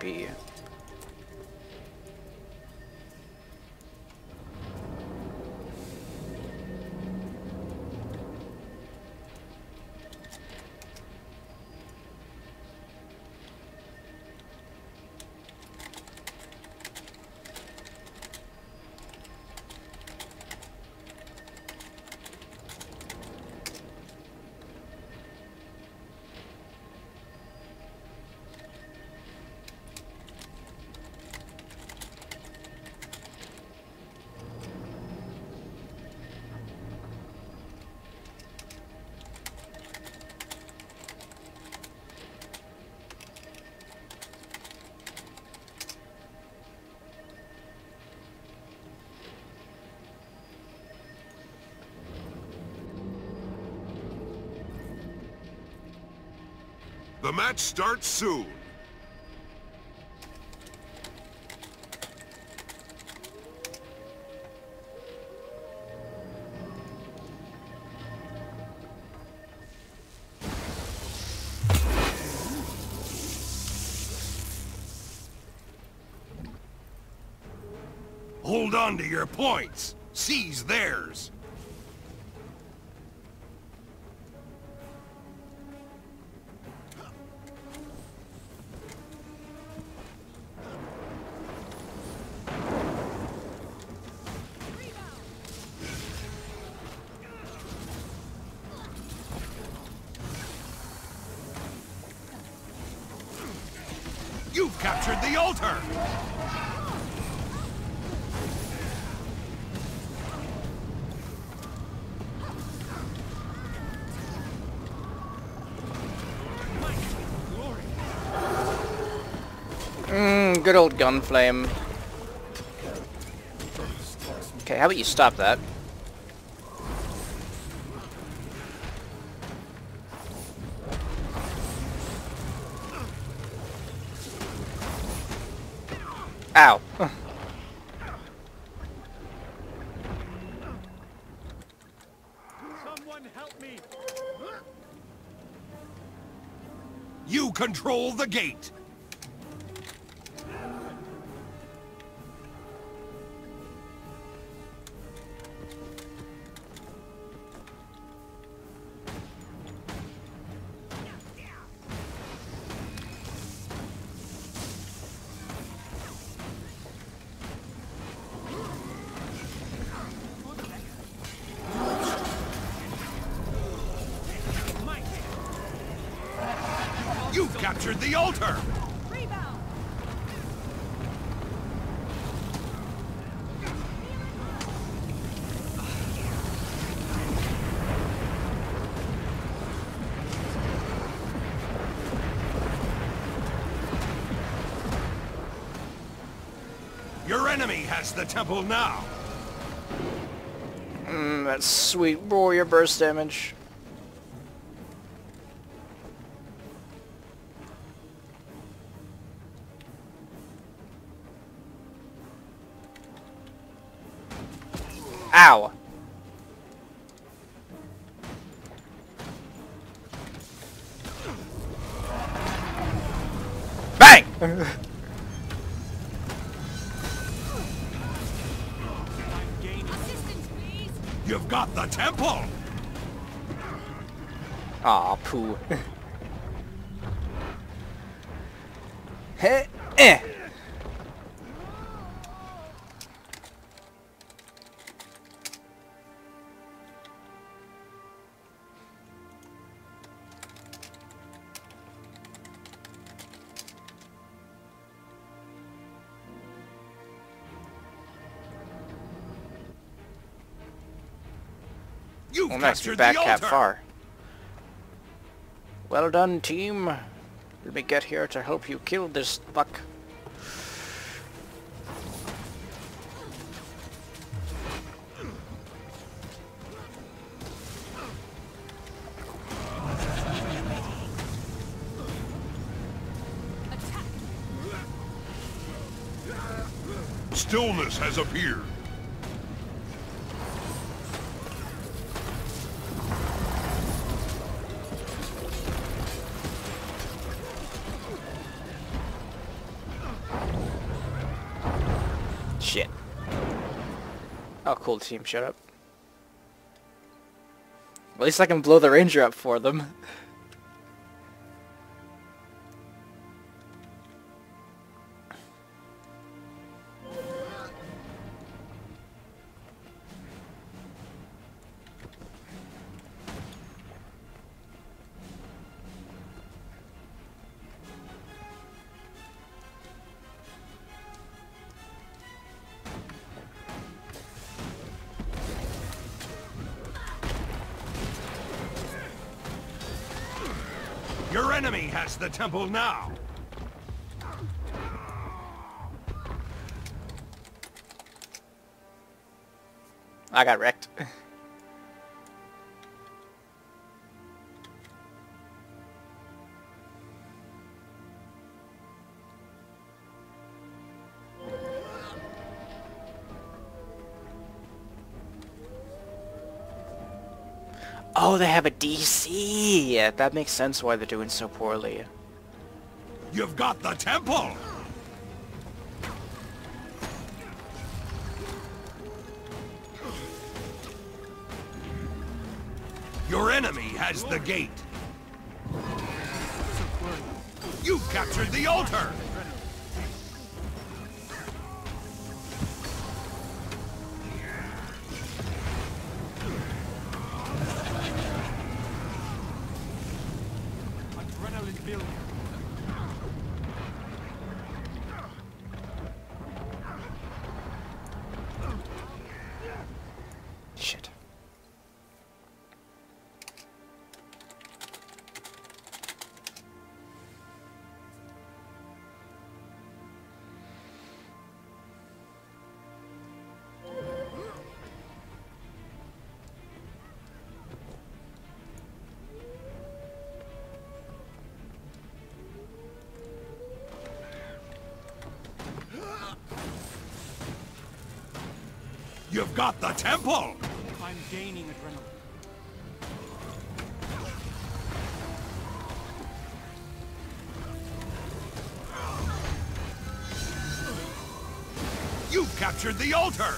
be. The match starts soon. Hold on to your points. Seize theirs. Good old Gunflame. Okay, how about you stop that? Ow. Someone help me! You control the gate! Enemy the temple now! Mm, that sweet warrior burst damage. Ow. Bang! temple! Aw, poo. Heh, Well, nice, captured back cap far. Well done, team. Let me get here to help you kill this fuck. Stillness has appeared. Team shut up. At least I can blow the ranger up for them. Has the temple now. I got wrecked. Oh, they have a DC! That makes sense why they're doing so poorly. You've got the temple! Your enemy has the gate. You've captured the altar! You've got the temple! I'm gaining adrenaline. You've captured the altar!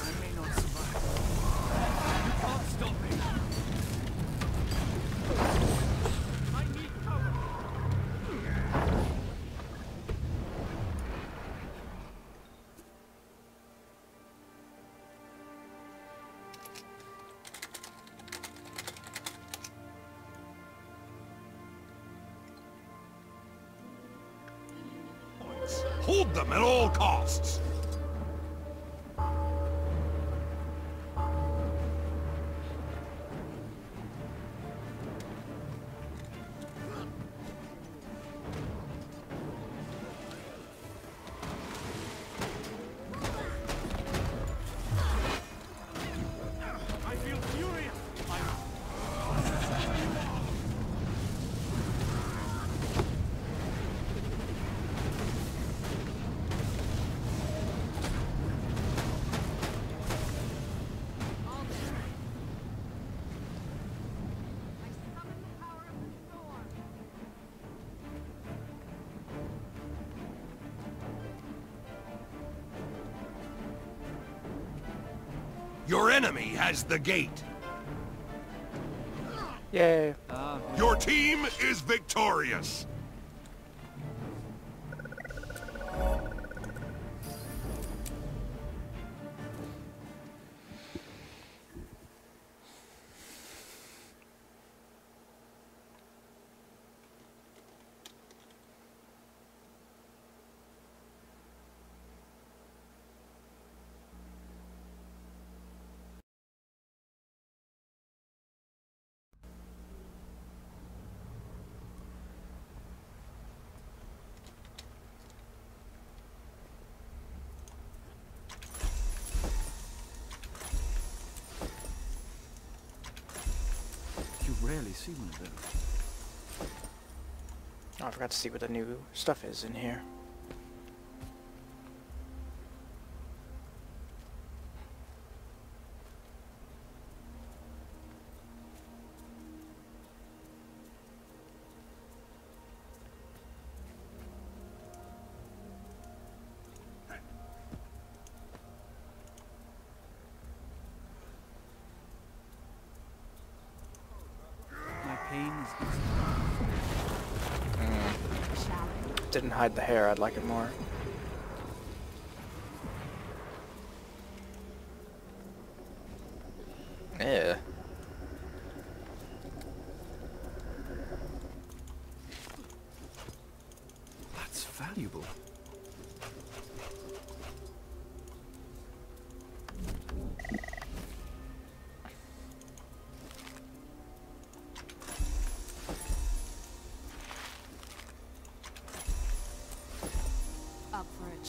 Your enemy has the gate. Yay. Your team is victorious. Rarely see one of those. Oh, I forgot to see what the new stuff is in here. Didn't hide the hair, I'd like it more. Yeah.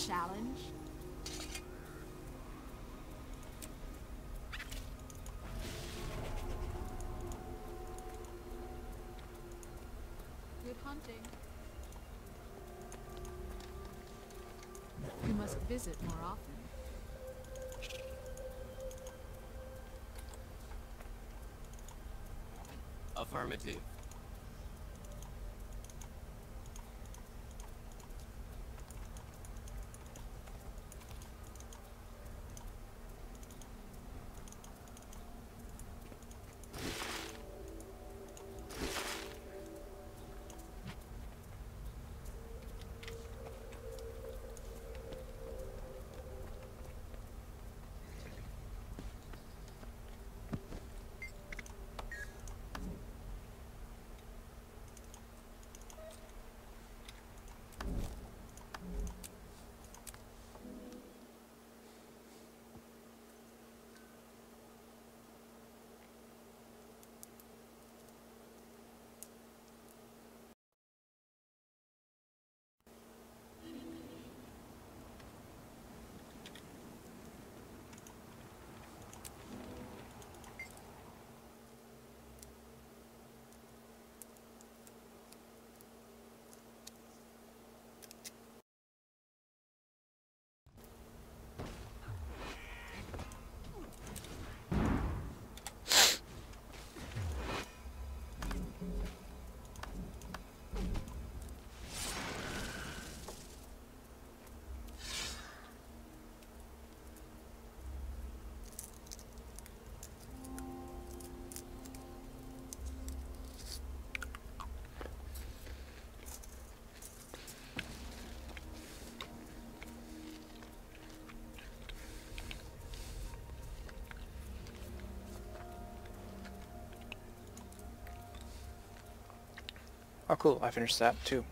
Challenge? Good hunting. You must visit more often. Affirmative. Oh cool, I finished that too.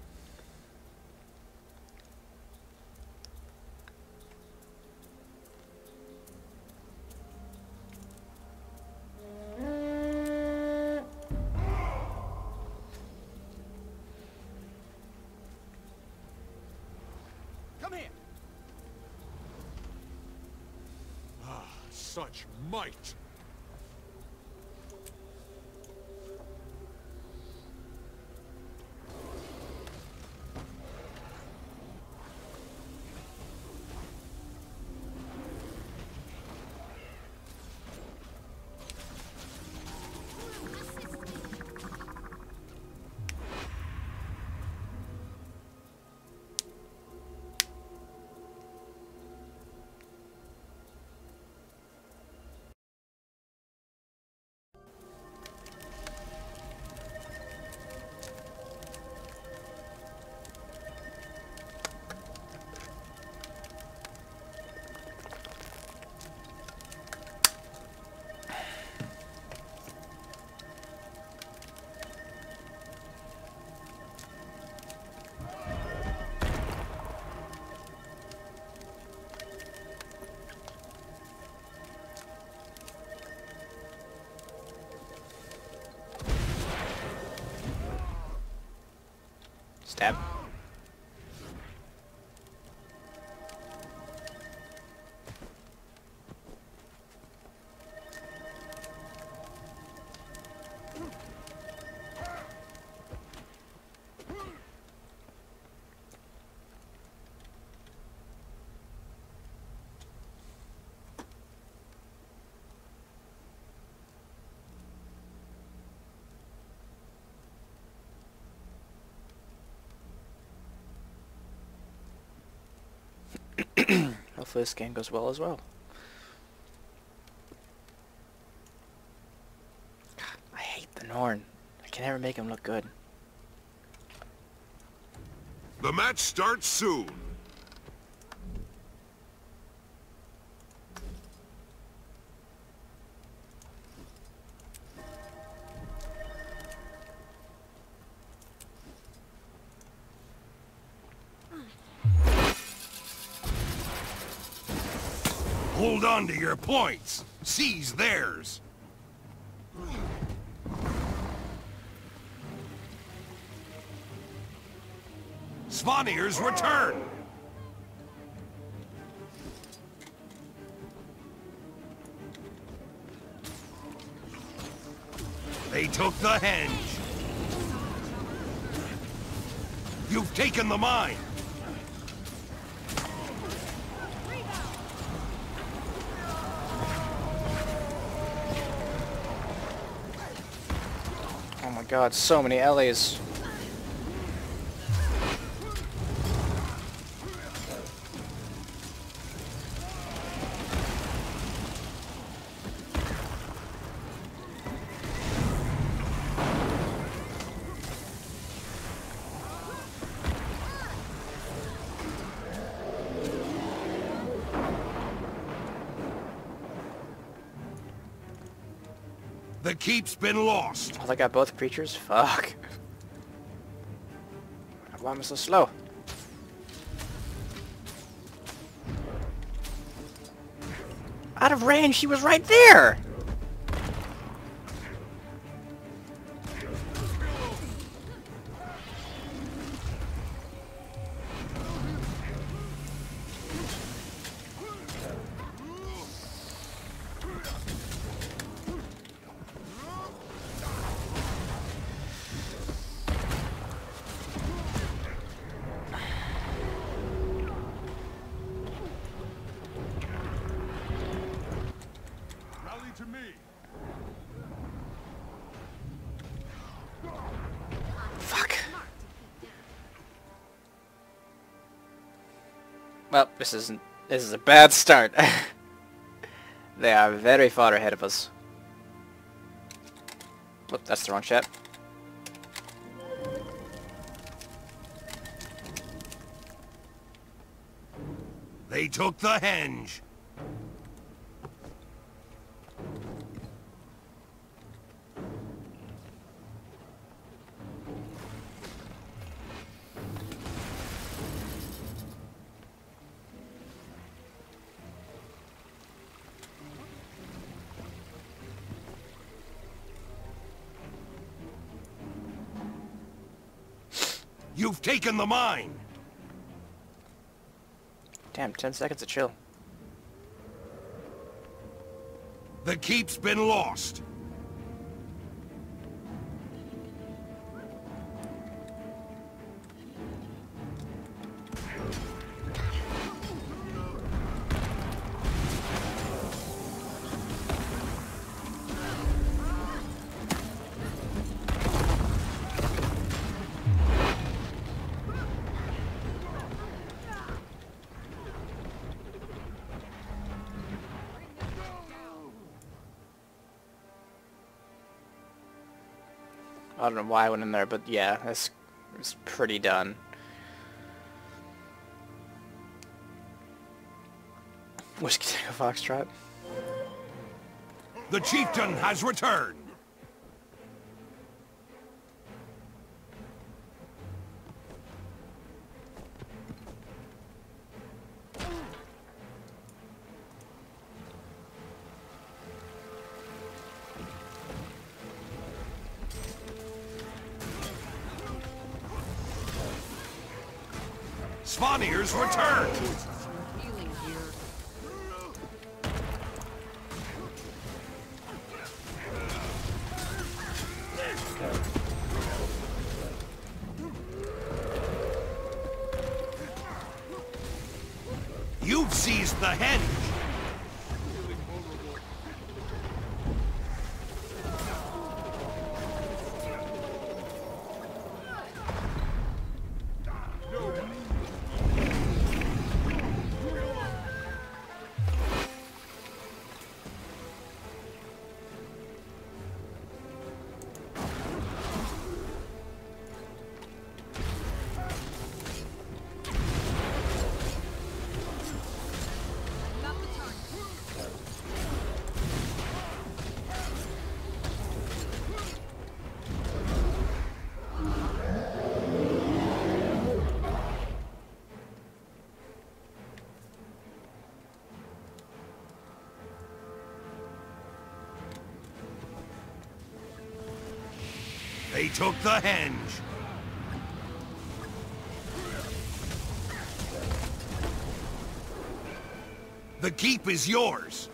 Come here. Ah, such might. Stab. Hopefully this game goes well as well. God, I hate the Norn. I can never make him look good. The match starts soon. Hold on to your points. Seize theirs. Svanir's return. They took the henge. You've taken the mine. God, so many LAs. The keep's been lost. Oh, they got both creatures? Fuck. Why am I so slow? Out of range, she was right there! Well, this isn't... This is a bad start. they are very far ahead of us. Whoop, that's the wrong chat. They took the henge. Taken the mine. Damn, 10 seconds to chill. The keep's been lost. I don't know why I went in there, but yeah, that's it's pretty done. Whiskey Tango Foxtrot. The chieftain has returned. Returned. You've seized the henge. Took the henge. The keep is yours.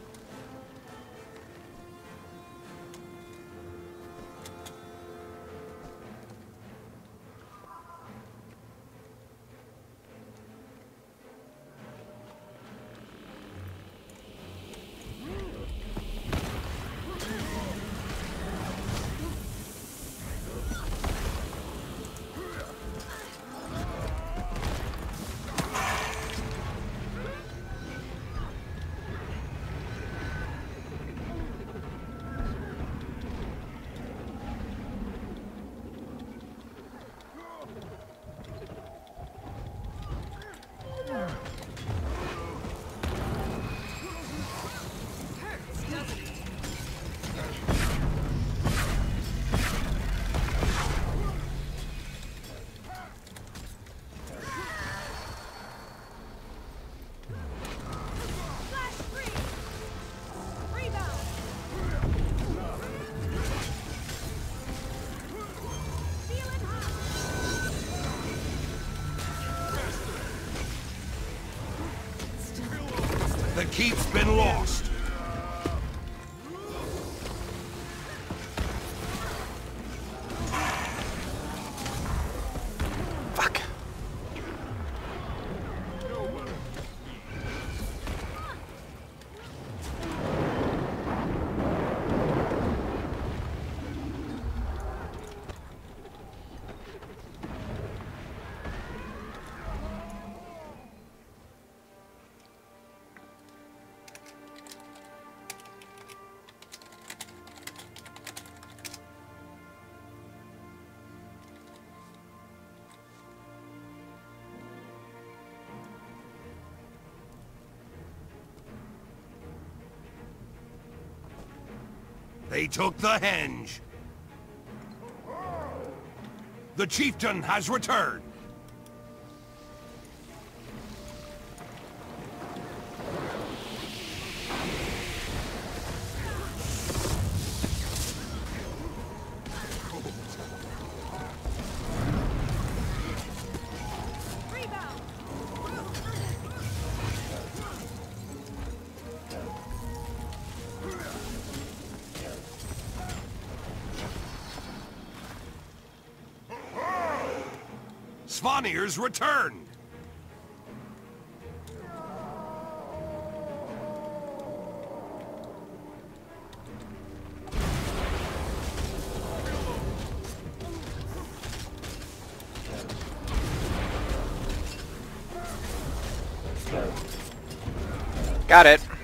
Keep's been lost. They took the henge. The chieftain has returned. Svanir's return. Got it.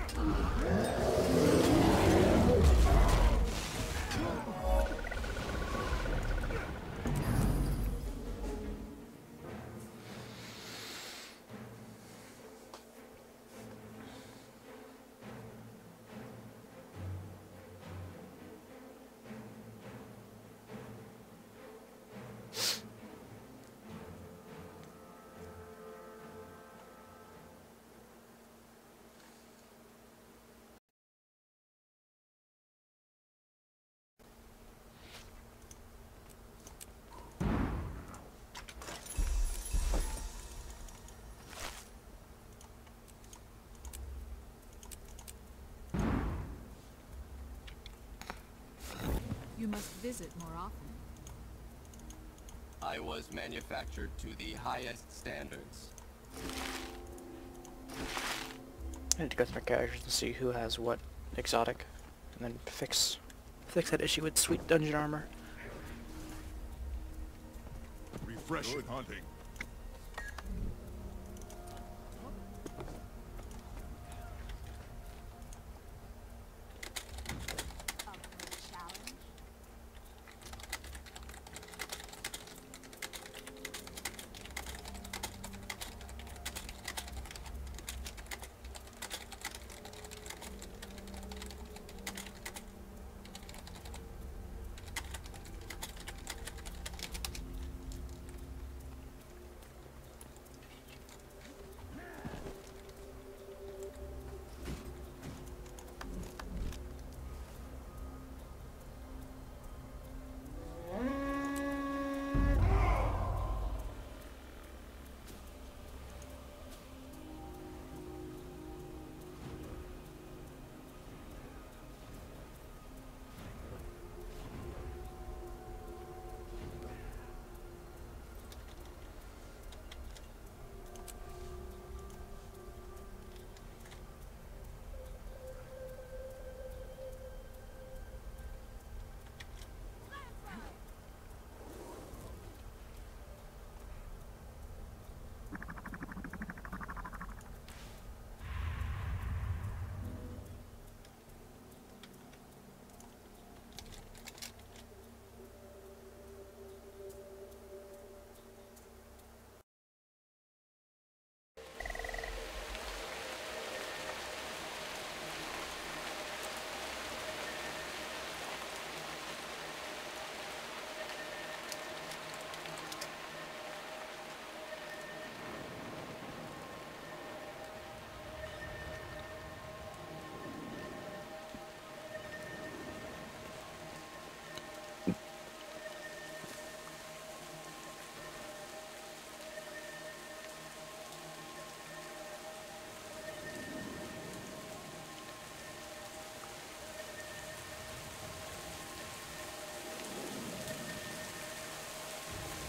You must visit more often. I was manufactured to the highest standards. I need to go through my characters and see who has what exotic, and then fix fix that issue with sweet dungeon armor. Refreshing hunting.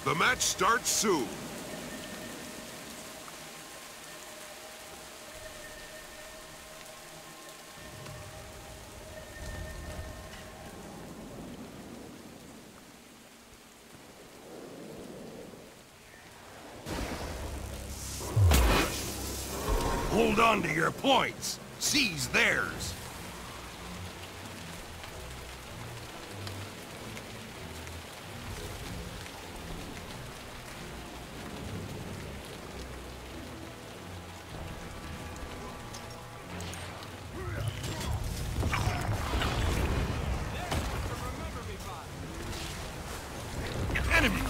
The match starts soon. Hold on to your points. Seize theirs.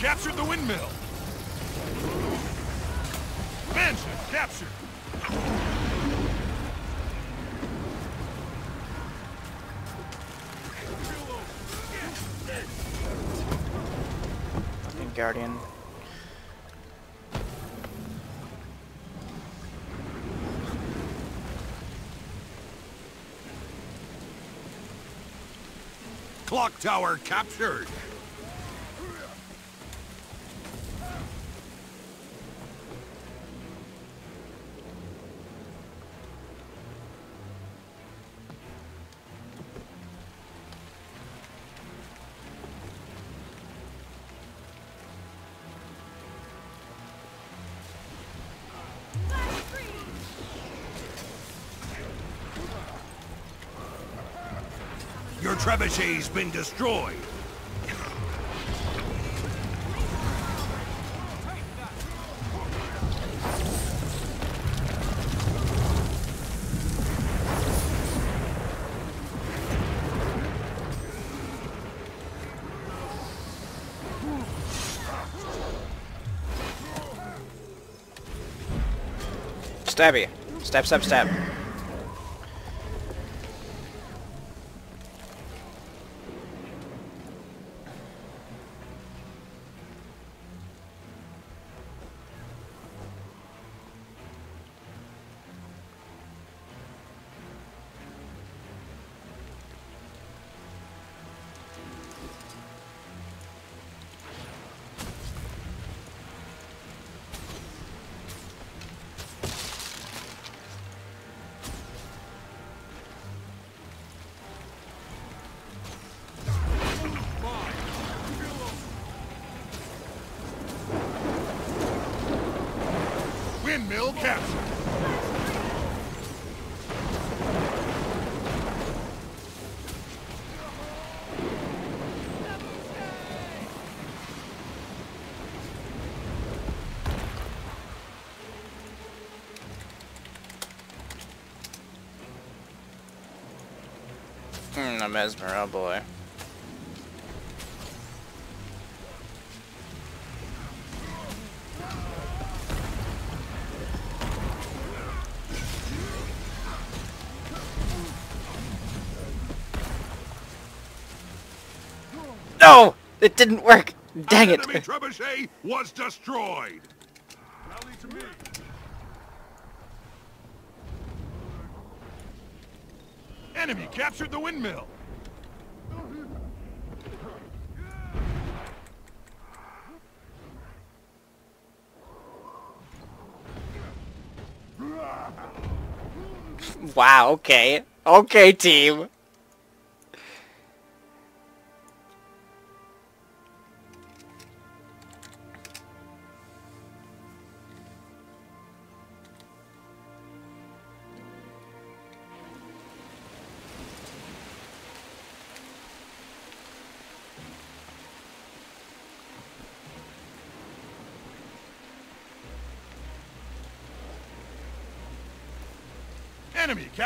Captured the windmill. Mansion captured. And Guardian. Clock tower captured. Your trebuchet's been destroyed. Stabby. Stab, stab, stab. Windmill captured. Hmm, a mesmer, oh boy. It didn't work! Dang An it! Enemy trebuchet was destroyed. Rally to me. Enemy captured the windmill. Wow, okay. Okay, team.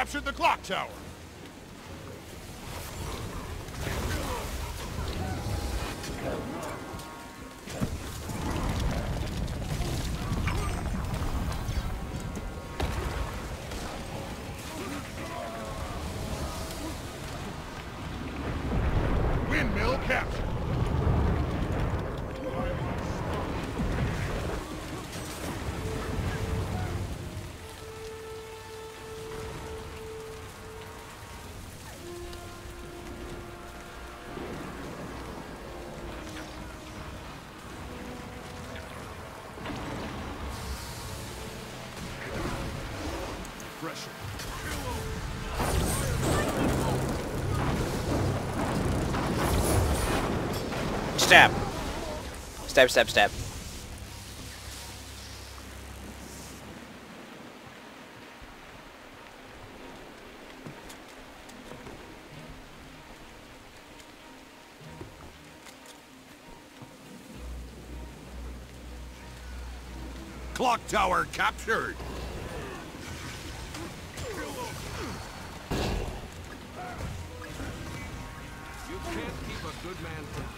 Captured the clock tower. Stab. Stab, stab, stab. Clock tower captured. You can't keep a good man from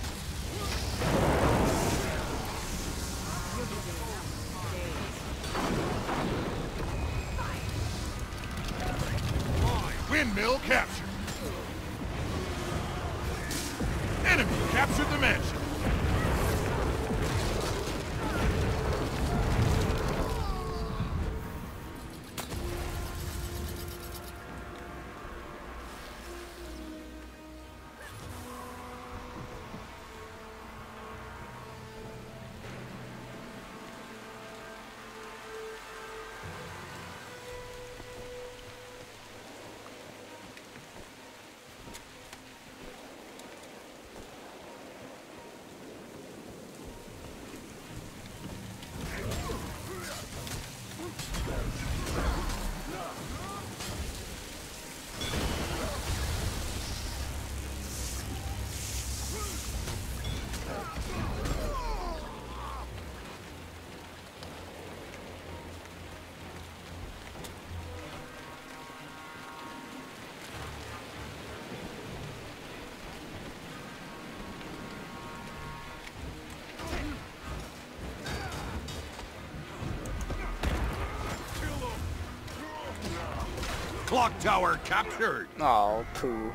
Clock tower captured. Oh, poo.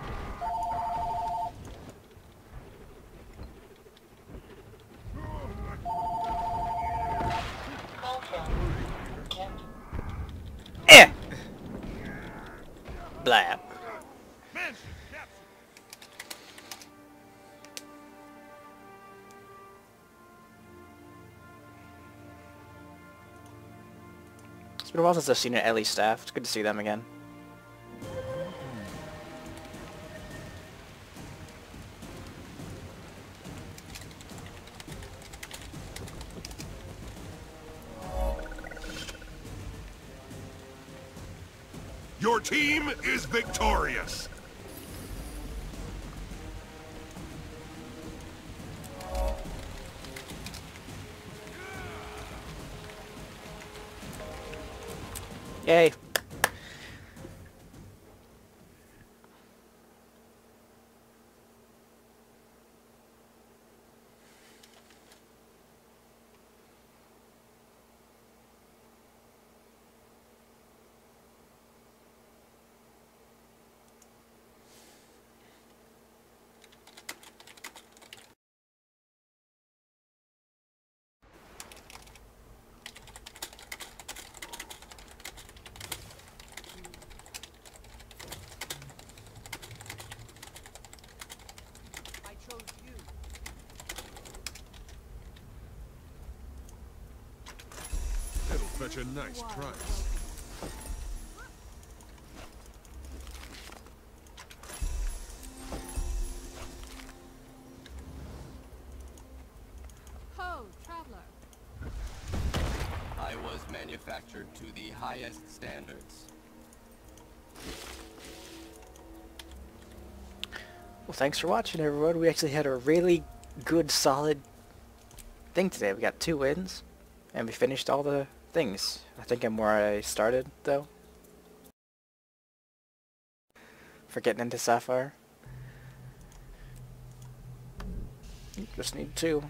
Eh! Blah. It's been a while since I've seen an ele staff. It's good to see them again. Is victorious. It'll a nice price. Ho, traveler. I was manufactured to the highest standards. Well, thanks for watching, everyone. We actually had a really good, solid thing today. We got two wins, and we finished all the things. I think I'm where I started, though. For getting into Sapphire. You just need two.